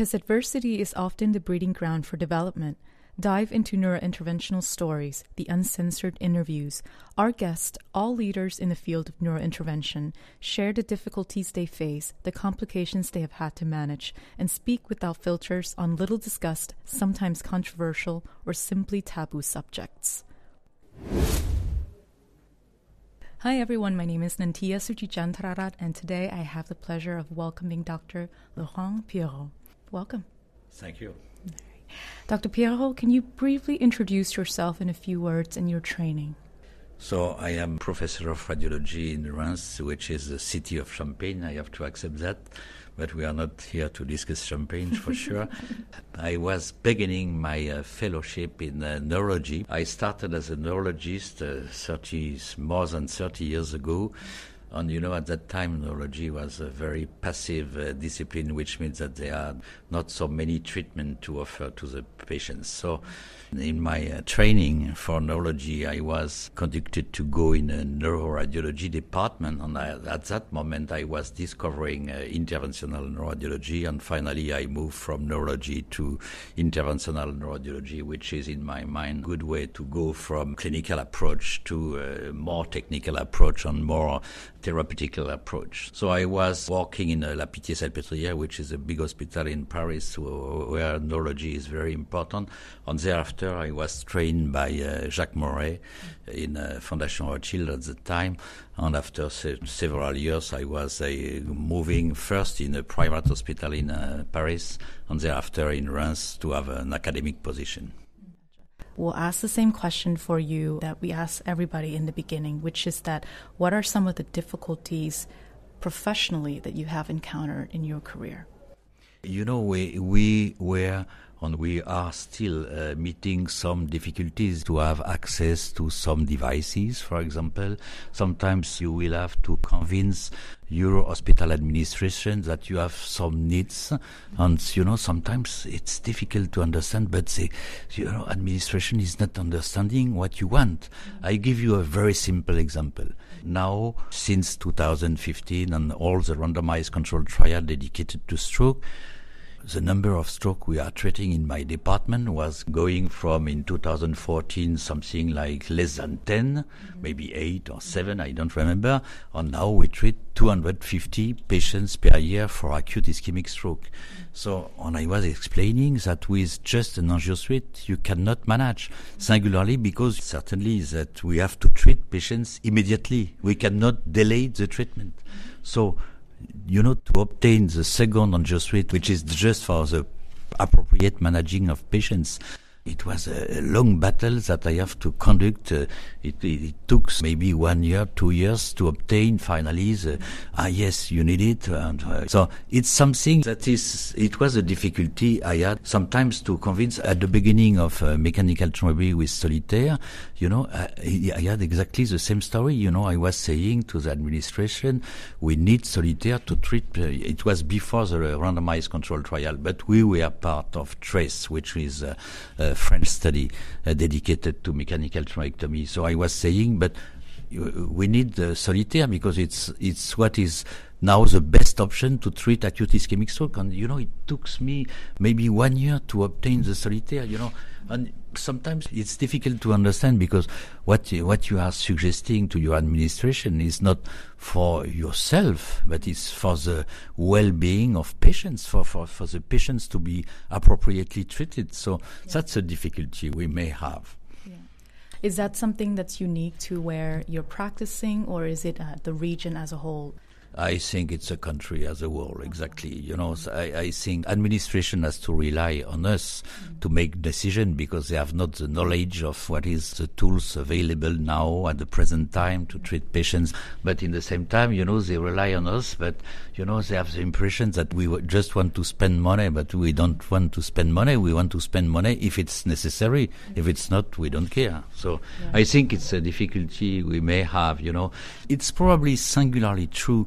Because adversity is often the breeding ground for development. Dive into neurointerventional stories, the uncensored interviews. Our guests, all leaders in the field of neurointervention, share the difficulties they face, the complications they have had to manage, and speak without filters on little discussed, sometimes controversial, or simply taboo subjects. Hi everyone, my name is Nanthiya Sujijantarat, and today I have the pleasure of welcoming Dr. Laurent Pierot. Welcome. Thank you. Dr. Pierot, can you briefly introduce yourself in a few words and your training? So I am professor of radiology in Reims, which is the city of Champagne. I have to accept that, but we are not here to discuss Champagne for sure. I was beginning my uh, fellowship in uh, neurology. I started as a neurologist uh, 30, more than 30 years ago. And you know, at that time, neurology was a very passive uh, discipline, which means that there are not so many treatment to offer to the patients. So, in my uh, training for neurology, I was conducted to go in a neuroradiology department, and I, at that moment, I was discovering uh, interventional neuroradiology, and finally, I moved from neurology to interventional neuroradiology, which is, in my mind, a good way to go from clinical approach to a more technical approach and more therapeutical approach. So I was working in uh, La Pitié-Salpêtrière, which is a big hospital in Paris where neurology is very important. And thereafter, I was trained by uh, Jacques Moret in uh, Fondation Rothschild at the time. And after se- several years, I was uh, moving first in a private hospital in uh, Paris and thereafter in Reims to have an academic position. We'll ask the same question for you that we ask everybody in the beginning, which is that what are some of the difficulties professionally that you have encountered in your career? You know, we, we were and we are still uh, meeting some difficulties to have access to some devices, for example. Sometimes you will have to convince your hospital administration that you have some needs, and you know sometimes it's difficult to understand. But the you know administration is not understanding what you want. I give you a very simple example. Now, since 2015, and all the randomized controlled trial dedicated to stroke the number of stroke we are treating in my department was going from in 2014 something like less than 10, mm-hmm. maybe 8 or 7, I don't remember. And now we treat 250 patients per year for acute ischemic stroke. So, and I was explaining that with just an angio suite, you cannot manage, singularly because certainly that we have to treat patients immediately. We cannot delay the treatment. So, you know, to obtain the second angio suite, which is just for the appropriate managing of patients, it was a long battle that I have to conduct. Uh, it, it, took maybe one year, two years to obtain finally the, ah yes, you need it. And, uh, so it's something that is, it was a difficulty I had sometimes to convince at the beginning of uh, mechanical thrombectomy with solitaire, you know, I, I, had exactly the same story. You know, I was saying to the administration, we need solitaire to treat, uh, it was before the randomized control trial, but we were part of THRACE, which is uh, French study uh, dedicated to mechanical thrombectomy. So I was saying, but Uh, we need the solitaire because it's it's what is now the best option to treat acute ischemic stroke. And you know, it took me maybe one year to obtain the solitaire. You know, and sometimes it's difficult to understand because what what you are suggesting to your administration is not for yourself, but it's for the well-being of patients, for, for, for the patients to be appropriately treated. So yeah. that's a difficulty we may have. Is that something that's unique to where you're practicing, or is it uh, the region as a whole? I think it's a country as a whole, exactly. You know, so I, I, think administration has to rely on us to make decision because they have not the knowledge of what is the tools available now at the present time to treat patients. But in the same time, you know, they rely on us, but you know, they have the impression that we just want to spend money, but we don't want to spend money. We want to spend money if it's necessary. If it's not, we don't care. So yeah. I think it's a difficulty we may have. You know, it's probably singularly true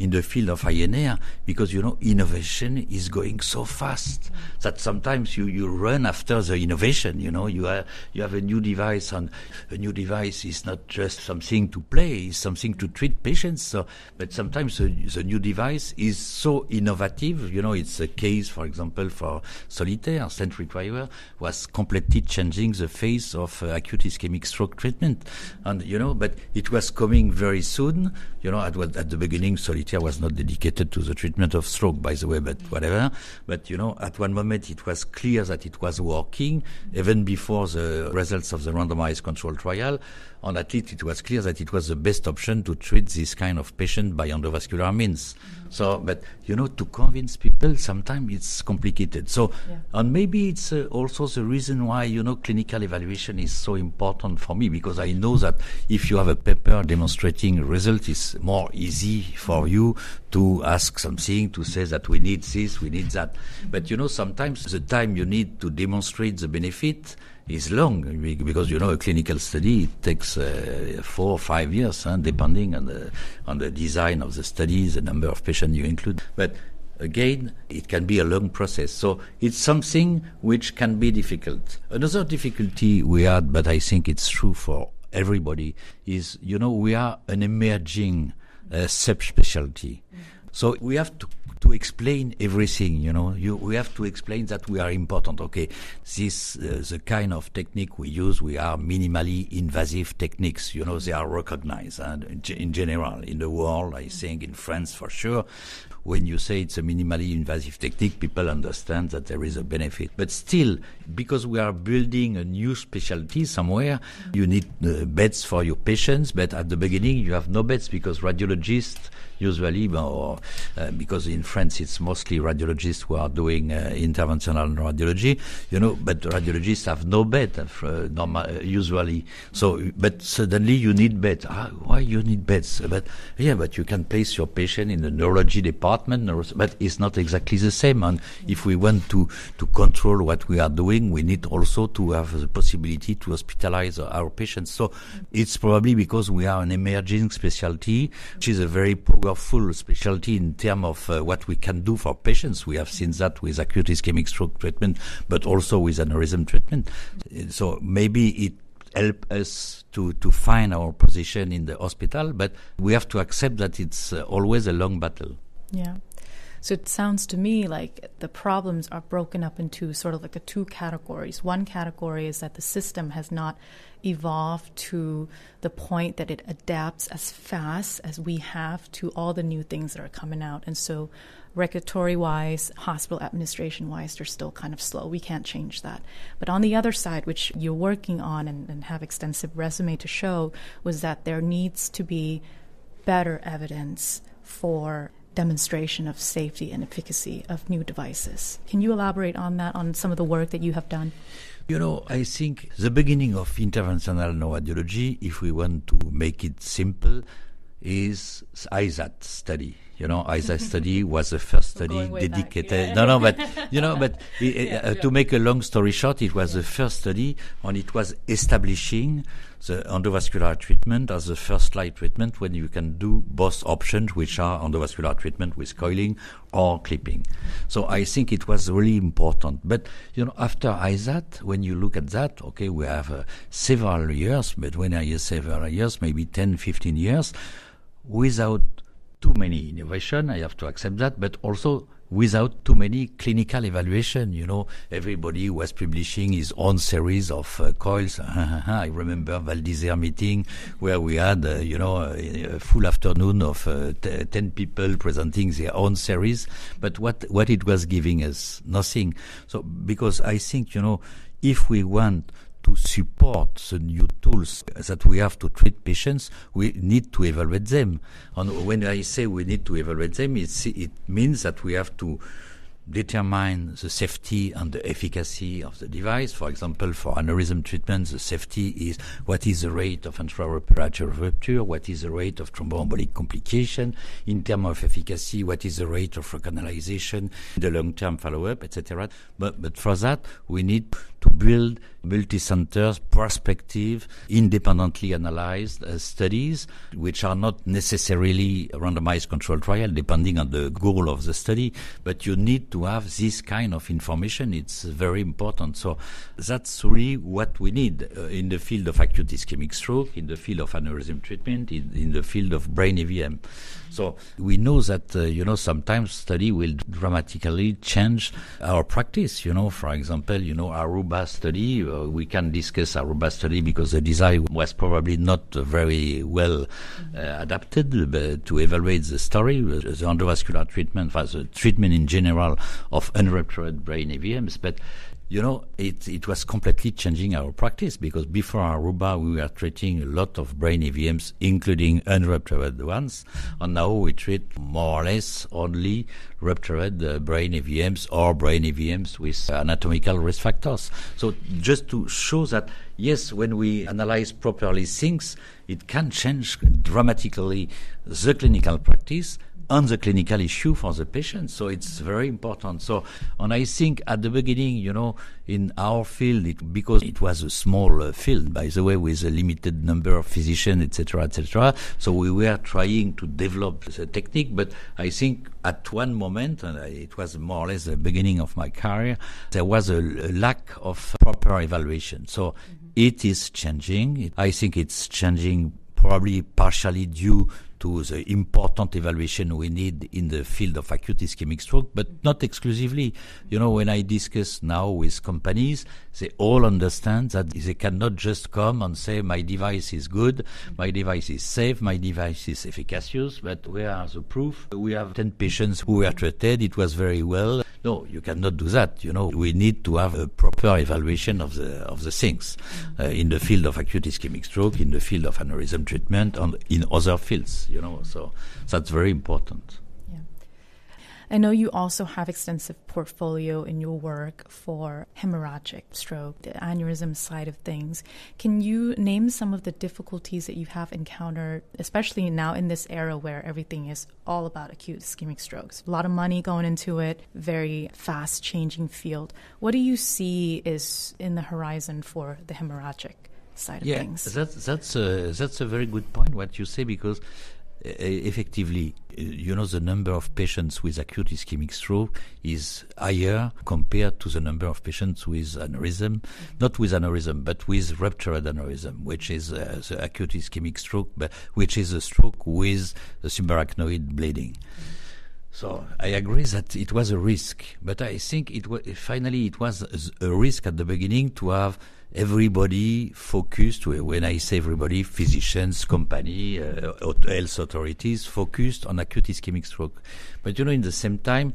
in the field of INR because, you know, innovation is going so fast that sometimes you, you run after the innovation, you know, you, are, you have a new device and a new device is not just something to play, it's something to treat patients. So, but sometimes the, the new device is so innovative, you know, it's a case, for example, for Solitaire, Stent Retriever was completely changing the face of uh, acute ischemic stroke treatment. And, you know, but it was coming very soon. You know, at, at the beginning, Solitaire was not dedicated to the treatment of stroke, by the way, but whatever. But, you know, at one moment it was clear that it was working, even before the results of the randomized control trial. And at least it was clear that it was the best option to treat this kind of patient by endovascular means. Mm-hmm. So, but, you know, to convince people, sometimes it's complicated. So, yeah. and maybe it's uh, also the reason why, you know, clinical evaluation is so important for me, because I know that if you have a paper demonstrating result, it's more easy for you to ask something, to say that we need this, we need that. But, you know, sometimes the time you need to demonstrate the benefit is long because you know a clinical study it takes uh, four or five years, huh, depending on the on the design of the studies, the number of patients you include. But again, it can be a long process. So it's something which can be difficult. Another difficulty we had, but I think it's true for everybody, is you know we are an emerging uh, subspecialty. Mm-hmm. So we have to to explain everything. You know, you, we have to explain that we are important. Okay, this uh, the kind of technique we use. We are minimally invasive techniques. You know, they are recognized and in general in the world. I think in France for sure when you say it's a minimally invasive technique, people understand that there is a benefit. But still, because we are building a new specialty somewhere, you need uh, beds for your patients, but at the beginning you have no beds because radiologists usually, or uh, because in France it's mostly radiologists who are doing uh, interventional radiology, you know, but radiologists have no bed uh, normal, uh, usually. So, but suddenly you need beds. Ah, why you need beds? But yeah, but you can place your patient in the neurology department, but it's not exactly the same. And if we want to to control what we are doing, we need also to have the possibility to hospitalize our patients. So it's probably because we are an emerging specialty, which is a very powerful full in terms of uh, what we can do for patients. We have seen that with acute ischemic stroke treatment, but also with aneurysm treatment. So maybe it help us to, to find our position in the hospital, but we have to accept that it's uh, always a long battle. Yeah. So it sounds to me like the problems are broken up into sort of like a two categories. One category is that the system has not evolved to the point that it adapts as fast as we have to all the new things that are coming out. And so regulatory wise, hospital administration wise, they're still kind of slow. We can't change that. But on the other side, which you're working on and, and have extensive resume to show, was that there needs to be better evidence for demonstration of safety and efficacy of new devices. Can you elaborate on that, on some of the work that you have done? You know, I think the beginning of interventional neuroradiology, if we want to make it simple, is ISAT study. You know, ISAT study was the first study dedicated. Yeah. No, no, but you know, but yeah, uh, to make a long story short, it was the first study, and it was establishing the endovascular treatment as the first line treatment when you can do both options, which are endovascular treatment with coiling or clipping. So I think it was really important. But, you know, after ISAT, when you look at that, okay, we have uh, several years, but when I say several years, maybe 10, 15 years, without too many innovation, I have to accept that, but also without too many clinical evaluation. You know, everybody was publishing his own series of uh, coils. I remember Val d'Isère meeting where we had, uh, you know, a, a, full afternoon of uh, t- 10 people presenting their own series. But what, what it was giving us, nothing. So, because I think, you know, if we want to support the new tools that we have to treat patients, we need to evaluate them. And when I say we need to evaluate them, it means that we have to determine the safety and the efficacy of the device. For example, for aneurysm treatment, the safety is what is the rate of intraoperative rupture, what is the rate of thromboembolic complication. In terms of efficacy, what is the rate of recanalization, the long-term follow-up, etc. But, but for that, we need to build multi-centers, prospective, independently analyzed uh, studies, which are not necessarily randomized controlled trial, depending on the goal of the study. But you need to have this kind of information. It's very important. So that's really what we need uh, in the field of acute ischemic stroke, in the field of aneurysm treatment, in, in the field of brain AVM. So we know that uh, you know sometimes study will dramatically change our practice. You know, for example, you know Aruba study. Uh, we can discuss Aruba study because the design was probably not very well uh, adapted uh, to evaluate the story, uh, the endovascular treatment, the treatment in general of unruptured brain AVMs, but you know, it, it was completely changing our practice because before Aruba, we were treating a lot of brain AVMs, including unruptured ones. And now we treat more or less only ruptured uh, brain AVMs or brain AVMs with anatomical risk factors. So just to show that, yes, when we analyze properly things, it can change dramatically the clinical practice on the clinical issue for the patient. So it's very important. So, and I think at the beginning, you know, in our field, it, because it was a small uh, field, by the way, with a limited number of physicians, etc., etc. So we were trying to develop the technique, but I think at one moment, and it was more or less the beginning of my career, there was a, a lack of proper evaluation. So mm-hmm. it is changing. I think it's changing probably partially due to the important evaluation we need in the field of acute ischemic stroke, but not exclusively. You know, when I discuss now with companies, they all understand that they cannot just come and say, my device is good, my device is safe, my device is efficacious, but where are the proof? We have 10 patients who were treated, it was very well. No, you cannot do that. You know, we need to have a proper evaluation of the of the things uh, in the field of acute ischemic stroke, in the field of aneurysm treatment, and in other fields. You know, so that's very important. I know you also have extensive portfolio in your work for hemorrhagic stroke, the aneurysm side of things. Can you name some of the difficulties that you have encountered, especially now in this era where everything is all about acute ischemic strokes? A lot of money going into it, very fast changing field. What do you see is in the horizon for the hemorrhagic side yeah, of things? That's, that's, a, that's a very good point, what you say, because effectively, you know, the number of patients with acute ischemic stroke is higher compared to the number of patients with aneurysm, not with aneurysm, but with ruptured aneurysm, which is uh, the acute ischemic stroke, but which is a stroke with the subarachnoid bleeding. So I agree that it was a risk, but I think it was finally it was a risk at the beginning to have everybody focused, when I say everybody, physicians, company, uh, health authorities focused on acute ischemic stroke. But you know, in the same time,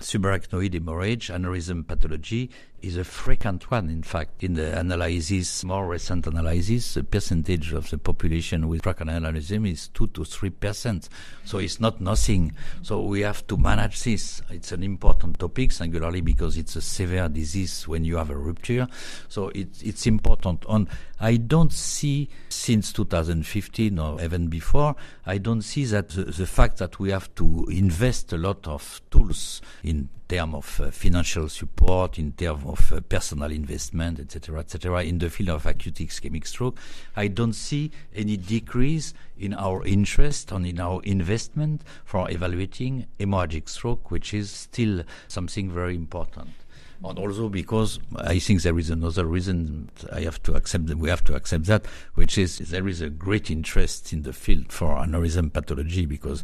subarachnoid hemorrhage, aneurysm pathology is a frequent one. In fact, in the analysis, more recent analysis, the percentage of the population with intracranial aneurysm is two to three percent. So it's not nothing. So we have to manage this. It's an important topic, singularly because it's a severe disease when you have a rupture. So it, it's important. And I don't see since 2015 or even before, I don't see that the, the fact that we have to invest a lot of tools in terms of uh, financial support, in terms of uh, personal investment, etc., etc., in the field of acute ischemic stroke, I don't see any decrease in our interest and in our investment for evaluating hemorrhagic stroke, which is still something very important and also because I think there is another reason I have to accept that we have to accept that, which is there is a great interest in the field for aneurysm pathology because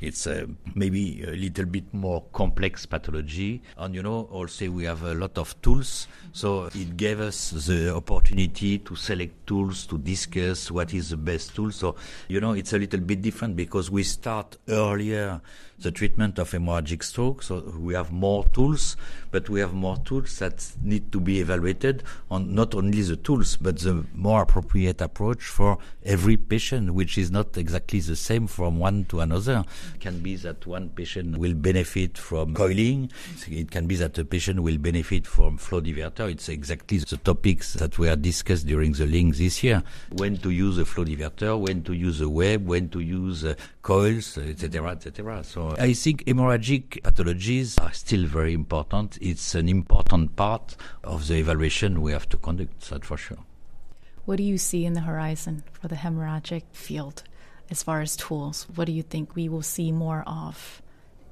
it's uh, maybe a little bit more complex pathology, and you know also we have a lot of tools, so it gave us the opportunity to select tools to discuss what is the best tool. So you know it's a little bit different because we start earlier the treatment of hemorrhagic stroke. So we have more tools, but we have more tools that need to be evaluated on not only the tools, but the more appropriate approach for every patient, which is not exactly the same from one to another. It can be that one patient will benefit from coiling. It can be that a patient will benefit from flow diverter. It's exactly the topics that were discussed during the LINNC this year. When to use a flow diverter, when to use a web, when to use uh, coils, etc., etc. So I think hemorrhagic pathologies are still very important. It's an important part of the evaluation we have to conduct, that for sure. What do you see in the horizon for the hemorrhagic field as far as tools? What do you think we will see more of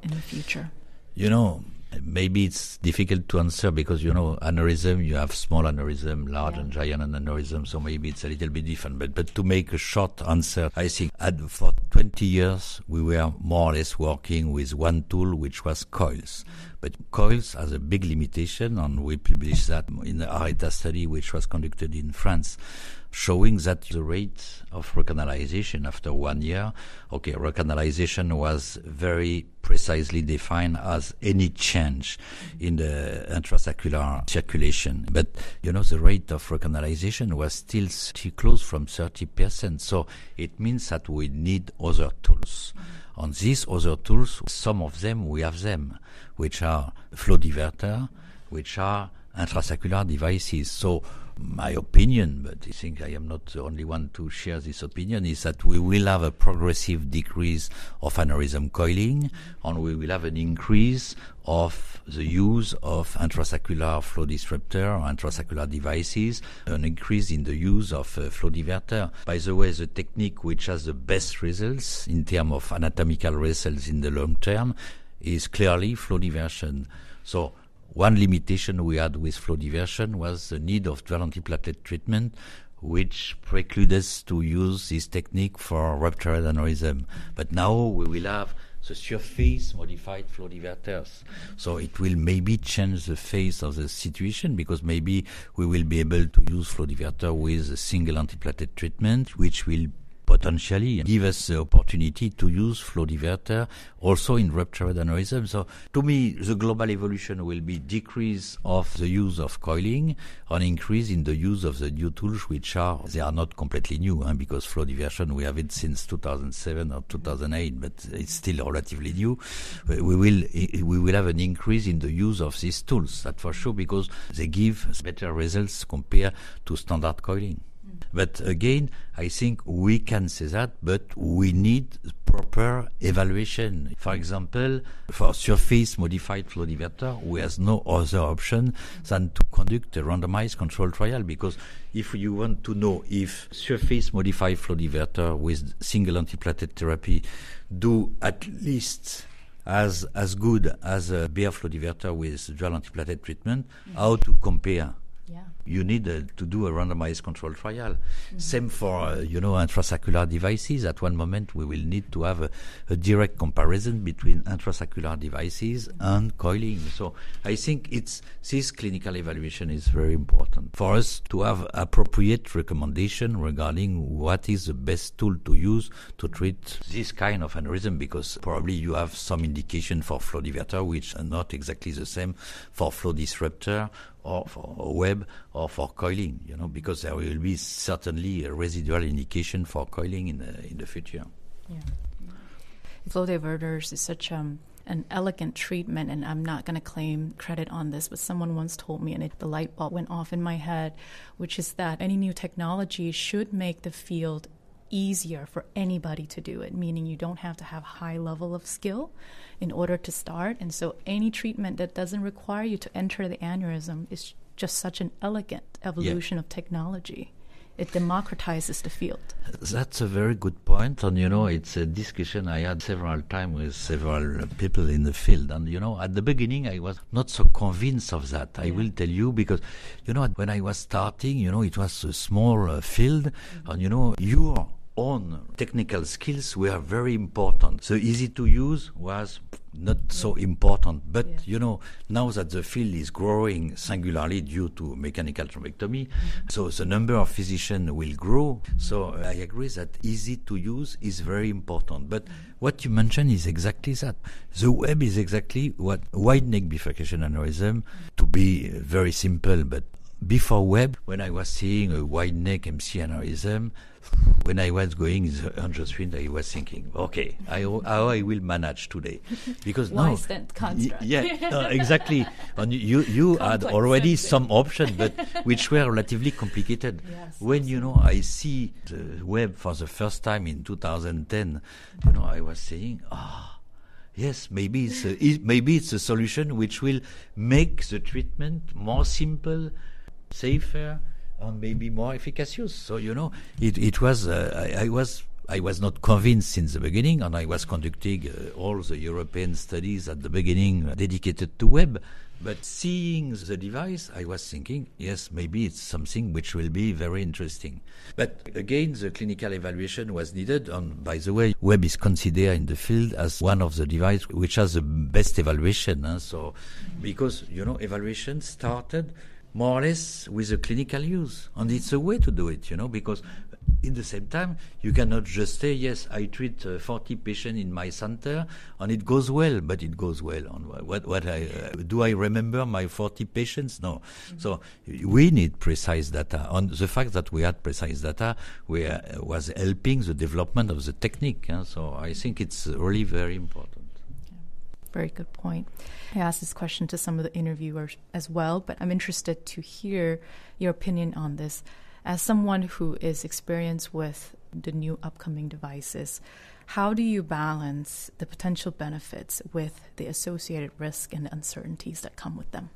in the future? You know, maybe it's difficult to answer because you know aneurysm you have small aneurysm large yeah. and giant aneurysm so maybe it's a little bit different but but to make a short answer i think at, for 20 years we were more or less working with one tool which was coils mm-hmm. But coils has a big limitation and we published that in the areta study which was conducted in france showing that the rate of recanalization after one year, okay, recanalization was very precisely defined as any change in the intrasaccular circulation. But, you know, the rate of recanalization was still close from 30%. So it means that we need other tools. On these other tools, some of them, we have them, which are flow diverter, which are intrasaccular devices. So my opinion, but I think I am not the only one to share this opinion, is that we will have a progressive decrease of aneurysm coiling and we will have an increase of the use of intrasaccular flow disruptor or intrasaccular devices, an increase in the use of uh, flow diverter. By the way, the technique which has the best results in terms of anatomical results in the long term is clearly flow diversion. So one limitation we had with flow diversion was the need of dual antiplatelet treatment, which precludes us to use this technique for ruptured aneurysm. But now we will have the surface modified flow diverters. So it will maybe change the face of the situation because maybe we will be able to use flow diverter with a single antiplatelet treatment, which will potentially give us the opportunity to use flow diverter also in ruptured aneurysm. So to me, the global evolution will be decrease of the use of coiling, an increase in the use of the new tools, which are they are not completely new, because flow diversion we have it since 2007 or 2008, but it's still relatively new. We will we will have an increase in the use of these tools, that for sure, because they give better results compared to standard coiling. But again, I think we can say that, but we need proper evaluation. For example, for surface modified flow diverter, we have no other option than to conduct a randomized control trial because if you want to know if surface modified flow diverter with single antiplatelet therapy do at least as as good as a bare flow diverter with dual antiplatelet treatment, mm-hmm. how to compare yeah. You need uh, to do a randomized control trial. Mm-hmm. Same for, uh, you know, intrasaccular devices. At one moment, we will need to have a, a direct comparison between intrasaccular devices mm-hmm. and coiling. So I think it's this clinical evaluation is very important for us to have appropriate recommendation regarding what is the best tool to use to treat this kind of aneurysm because probably you have some indication for flow diverter which are not exactly the same for flow disruptor or for web or for coiling, you know, because there will be certainly a residual indication for coiling in the in the future. Yeah. Flow diverters is such um, an elegant treatment, and I'm not going to claim credit on this, but someone once told me, and it, the light bulb went off in my head, which is that any new technology should make the field easier for anybody to do it, meaning you don't have to have high level of skill in order to start. And so any treatment that doesn't require you to enter the aneurysm is just such an elegant evolution yeah. of technology. It democratizes the field. That's a very good point. and you know, it's a discussion I had several times with several people in the field. And you know, at the beginning, I was not so convinced of that. Yeah. I will tell you because, you know, when I was starting, you know, it was a small uh, field, mm-hmm. and you know, your own technical skills were very important. So easy to use was not so important. But yeah. you know, now that the field is growing singularly due to mechanical thrombectomy, mm-hmm. so the number of physicians will grow. Mm-hmm. So I agree that easy to use is very important. But mm-hmm. what you mentioned is exactly that. The web is exactly what wide neck bifurcation aneurysm, to be very simple, but before web, when I was seeing a wide neck MC aneurysm, when I was going on the street, I was thinking, okay, I, how I will manage today, because construct? yeah, no, exactly. And you you had already some options, but which were relatively complicated. Yes, when you know I see the web for the first time in 2010, you know I was saying, ah. Oh, yes, maybe it's a, maybe it's a solution which will make the treatment more simple, safer, and maybe more efficacious. So you know, it it was uh, I, I, was. I was not convinced since the beginning, and I was conducting uh, all the European studies at the beginning uh, dedicated to web. But seeing the device, I was thinking, yes, maybe it's something which will be very interesting. But again, the clinical evaluation was needed. And by the way, web is considered in the field as one of the devices which has the best evaluation. Huh? So, because, you know, evaluation started more or less with the clinical use. And it's a way to do it, you know, because in the same time, you cannot just say, yes, I treat uh, 40 patients in my center and it goes well, but it goes well. On what, what I, uh, do I remember my 40 patients? No. Mm-hmm. So we need precise data. And the fact that we had precise data we, uh, was helping the development of the technique. So I think it's really very important. Very good point. I asked this question to some of the interviewers as well, but I'm interested to hear your opinion on this as someone who is experienced with the new upcoming devices, how do you balance the potential benefits with the associated risk and uncertainties that come with them?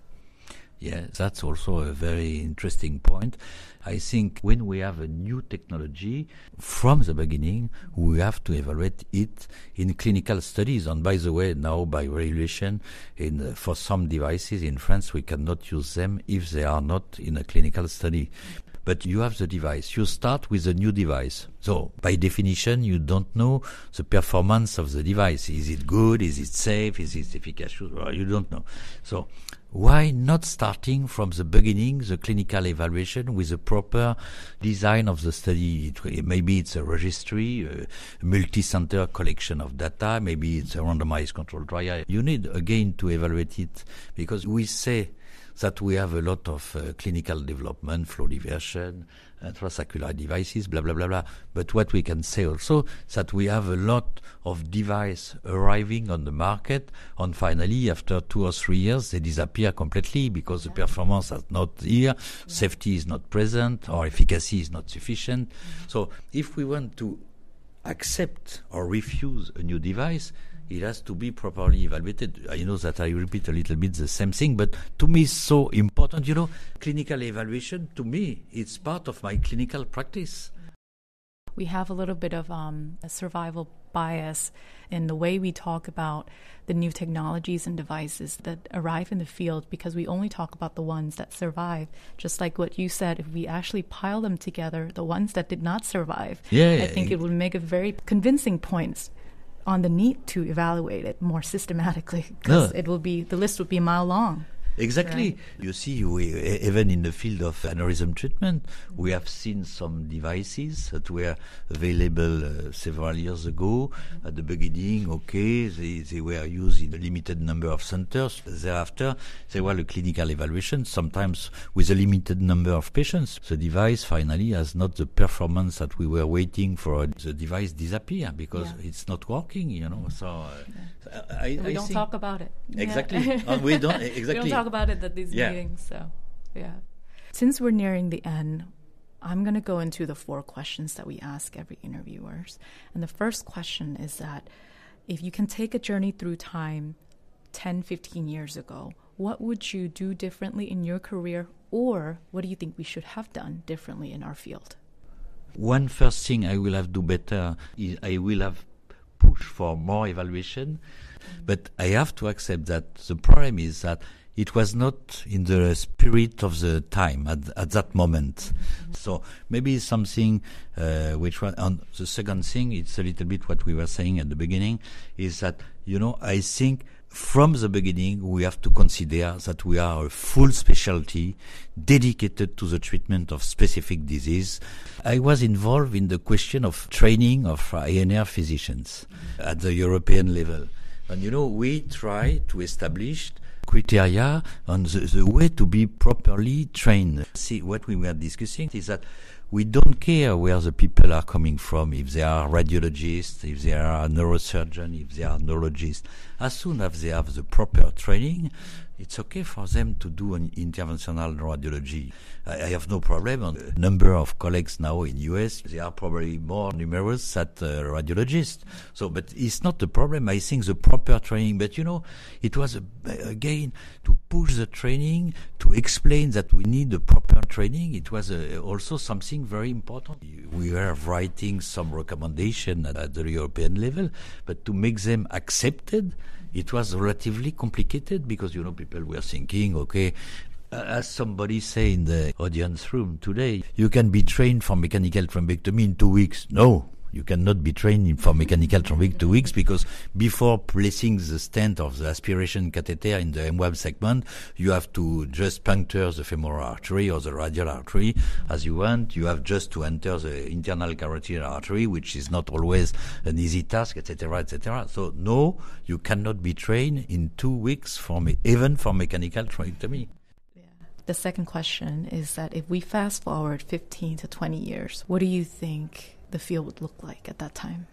Yeah, that's also a very interesting point. I think when we have a new technology, from the beginning, we have to evaluate it in clinical studies. And by the way, now by regulation, in, uh, for some devices in France, we cannot use them if they are not in a clinical study but you have the device. You start with a new device. So by definition, you don't know the performance of the device. Is it good? Is it safe? Is it efficacious? Well, you don't know. So why not starting from the beginning the clinical evaluation with a proper design of the study? It, maybe it's a registry, a multi-center collection of data. Maybe it's a randomized control trial. You need again to evaluate it because we say that we have a lot of uh, clinical development, flow diversion, intrasaccular devices, blah, blah, blah, blah. But what we can say also that we have a lot of device arriving on the market and finally after two or three years they disappear completely because the performance is not here, safety is not present or efficacy is not sufficient. Mm-hmm. So if we want to accept or refuse a new device, it has to be properly evaluated. I know that I repeat a little bit the same thing, but to me it's so important. You know, clinical evaluation, to me, it's part of my clinical practice. We have a little bit of um, a survival bias in the way we talk about the new technologies and devices that arrive in the field because we only talk about the ones that survive. Just like what you said, if we actually pile them together, the ones that did not survive, yeah, I think it would make a very convincing point on the need to evaluate it more systematically because no. it will be the list would be a mile long. Exactly. Right. You see, we, even in the field of aneurysm treatment, we have seen some devices that were available uh, several years ago. At the beginning, okay, they, they were used in a limited number of centers. Thereafter, there were a clinical evaluation, sometimes with a limited number of patients. The device finally has not the performance that we were waiting for. The device disappear because yeah. it's not working, you know. So uh, yeah. I, we don't talk about it. Exactly. Yeah. we don't exactly. we don't talk about it at these yeah. meetings. So, yeah. Since we're nearing the end, I'm going to go into the four questions that we ask every interviewers. And the first question is that if you can take a journey through time 10, 15 years ago, what would you do differently in your career, or what do you think we should have done differently in our field? One first thing I will have do better is I will have pushed for more evaluation, mm-hmm. but I have to accept that the problem is that it was not in the spirit of the time at, at that moment. Mm-hmm. So maybe something uh, which was, and the second thing, it's a little bit what we were saying at the beginning, is that, you know, I think from the beginning, we have to consider that we are a full specialty dedicated to the treatment of specific disease. I was involved in the question of training of INR physicians mm-hmm. at the European level. And you know, we try to establish criteria on the, the way to be properly trained. See, what we were discussing is that we don't care where the people are coming from, if they are radiologists, if they are neurosurgeons, if they are neurologists. As soon as they have the proper training, it's okay for them to do an interventional radiology. I, I have no problem. On the number of colleagues now in US, they are probably more numerous than uh, radiologists. So, but it's not the problem. I think the proper training. But you know, it was uh, again to push the training to explain that we need the proper training. It was uh, also something very important. We were writing some recommendation at, at the European level, but to make them accepted it was relatively complicated because you know people were thinking, okay, uh, as somebody say in the audience room today, you can be trained for mechanical thrombectomy in two weeks. No, you cannot be trained for mechanical thrombectomy two weeks because before placing the stent of the aspiration catheter in the M1 segment, you have to just puncture the femoral artery or the radial artery as you want. You have just to enter the internal carotid artery, which is not always an easy task, etc., etc. So no, you cannot be trained in two weeks for me, even for mechanical thrombectomy. The second question is that if we fast forward 15 to 20 years, what do you think the field would look like at that time?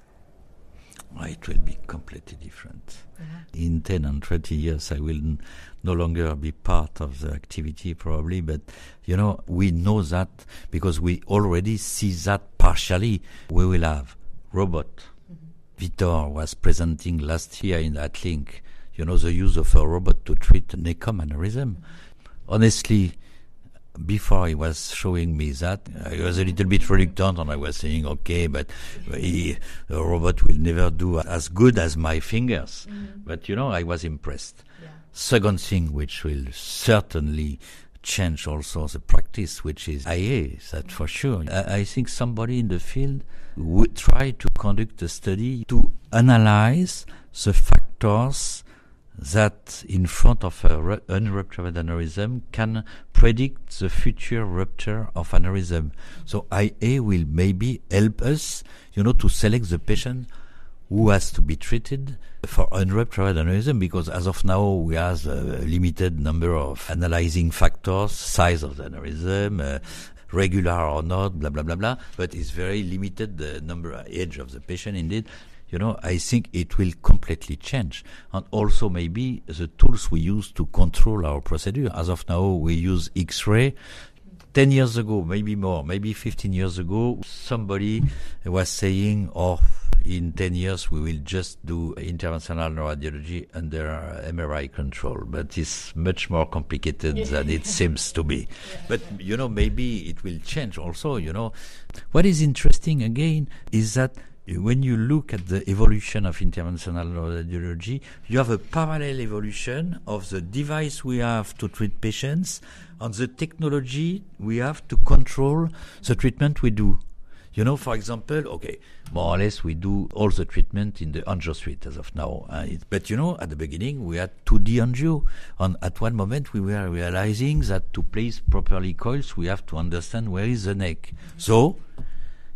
It will be completely different. Yeah. In 10 and 20 years, I will n- no longer be part of the activity, probably. But, you know, we know that because we already see that partially. We will have robot. Mm-hmm. Vitor was presenting last year in at LINNC, you know, the use of a robot to treat NECOM aneurysm. Mm-hmm. Honestly, before he was showing me that, I was a little bit reluctant and I was saying, okay, but he, the robot will never do as good as my fingers. Mm-hmm. But you know, I was impressed. Yeah. Second thing, which will certainly change also the practice, which is IA, that for sure. I, I think somebody in the field would try to conduct a study to analyze the factors that in front of a unruptured aneurysm can predict the future rupture of aneurysm. So IA will maybe help us, you know, to select the patient who has to be treated for unruptured aneurysm because as of now we have a limited number of analyzing factors, size of the aneurysm, uh, regular or not, blah blah blah blah. But it's very limited the number age of the patient indeed you know, I think it will completely change. And also maybe the tools we use to control our procedure. As of now, we use X-ray. 10 years ago, maybe more, maybe 15 years ago, somebody was saying, oh, in 10 years we will just do interventional radiology under MRI control. But it's much more complicated than it seems to be. Yeah. But, you know, maybe it will change also, you know. What is interesting again is that when you look at the evolution of interventional radiology, you have a parallel evolution of the device we have to treat patients and the technology we have to control the treatment we do. You know, for example, okay, more or less we do all the treatment in the angio suite as of now. Uh, it, but you know, at the beginning we had 2D angio, and at one moment we were realizing that to place properly coils, we have to understand where is the neck. So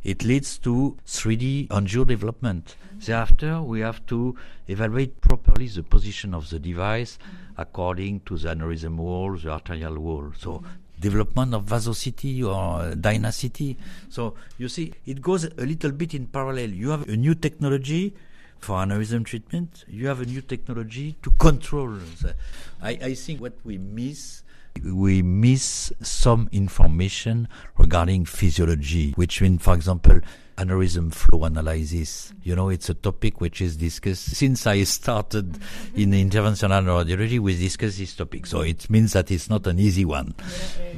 it leads to 3D angio development. Mm-hmm. Thereafter, we have to evaluate properly the position of the device mm-hmm. according to the aneurysm wall, the arterial wall. So mm-hmm. development of VasoCT or DynaCT. So you see, it goes a little bit in parallel. You have a new technology for aneurysm treatment. You have a new technology to control. The, I, I think what we miss we miss some information regarding physiology, which means, for example, aneurysm flow analysis. You know, it's a topic which is discussed since I started in interventional radiology. We discuss this topic, so it means that it's not an easy one,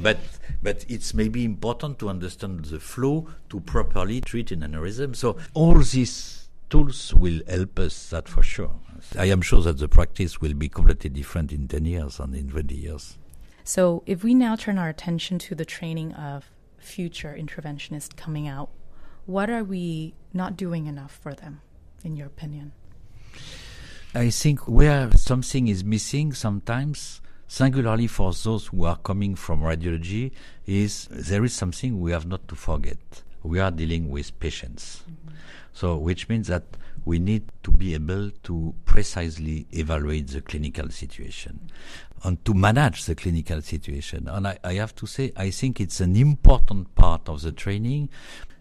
but but it's maybe important to understand the flow to properly treat an aneurysm. So all these tools will help us. That for sure. I am sure that the practice will be completely different in ten years and in twenty years. So, if we now turn our attention to the training of future interventionists coming out, what are we not doing enough for them, in your opinion? I think where something is missing sometimes, singularly for those who are coming from radiology, is there is something we have not to forget. We are dealing with patients. Mm-hmm. So, which means that we need to be able to precisely evaluate the clinical situation and to manage the clinical situation. And I, I, have to say, I think it's an important part of the training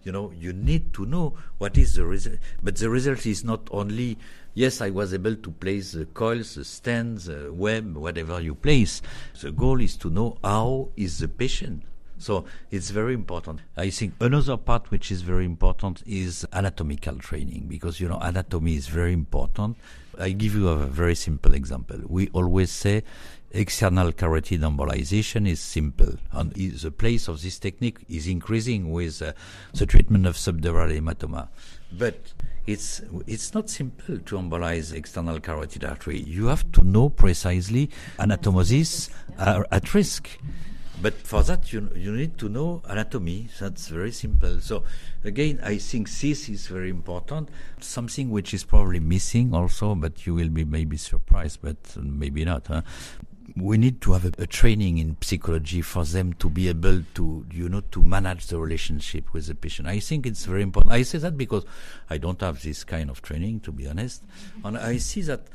you know, you need to know what is the result. But the result is not only, yes, I was able to place the coils, the stands, the web, whatever you place. The goal is to know how is the patient. So it's very important. I think another part which is very important is anatomical training because, you know, anatomy is very important. I give you a very simple example. We always say external carotid embolization is simple, and the place of this technique is increasing with uh, the treatment of subdural hematoma. But it's it's not simple to embolize external carotid artery. You have to know precisely anastomosis are at risk. But for that, you you need to know anatomy. That's very simple. So again, I think this is very important. Something which is probably missing also, but you will be maybe surprised, but maybe not. Huh? We need to have a, a, training in psychology for them to be able to, you know, to manage the relationship with the patient. I think it's very important. I say that because I don't have this kind of training, to be honest, and I see that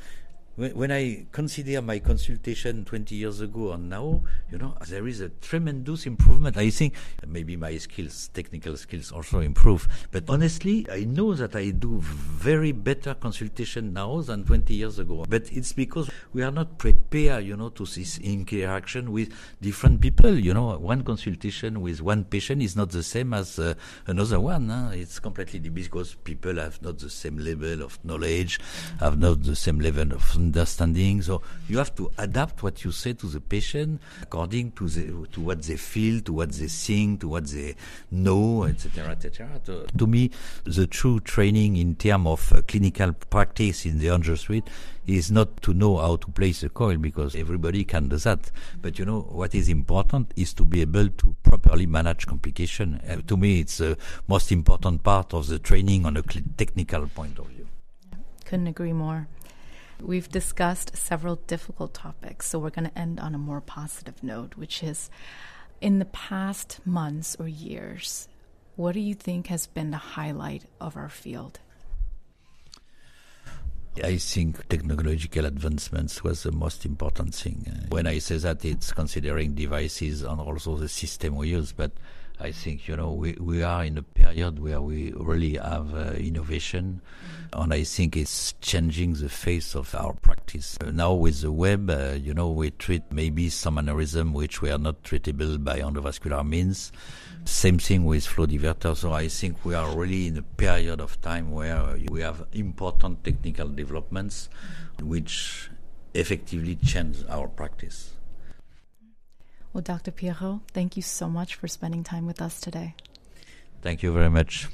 when I consider my consultation 20 years ago and now, you know, there is a tremendous improvement. I think maybe my skills, technical skills also improve. But honestly, I know that I do very better consultation now than 20 years ago. But it's because we are not prepared, you know, to this interaction with different people. You know, one consultation with one patient is not the same as uh, another one. Huh? It's completely because people have not the same level of knowledge, have not the same level of understanding. So you have to adapt what you say to the patient according to the, to what they feel, to what they think, to what they know, etc., etc. To, to, me, the true training in terms of uh, clinical practice in the suite is not to know how to place a coil because everybody can do that. But you know what is important is to be able to properly manage complication. Uh, to me, it's the most important part of the training on a technical point of view. Couldn't agree more. We've discussed several difficult topics, so we're going to end on a more positive note, which is in the past months or years, what do you think has been the highlight of our field? I think technological advancements was the most important thing. When I say that, it's considering devices and also the system we use, but I think you know we, we are in a period where we really have uh, innovation, mm-hmm. and I think it's changing the face of our practice. Uh, now with the web, uh, you know, we treat maybe some aneurysm which were not treatable by endovascular means. Mm-hmm. Same thing with flow diverter. So I think we are really in a period of time where we have important technical developments, mm-hmm. which effectively change our practice. Well, Dr. Pierot, thank you so much for spending time with us today. Thank you very much.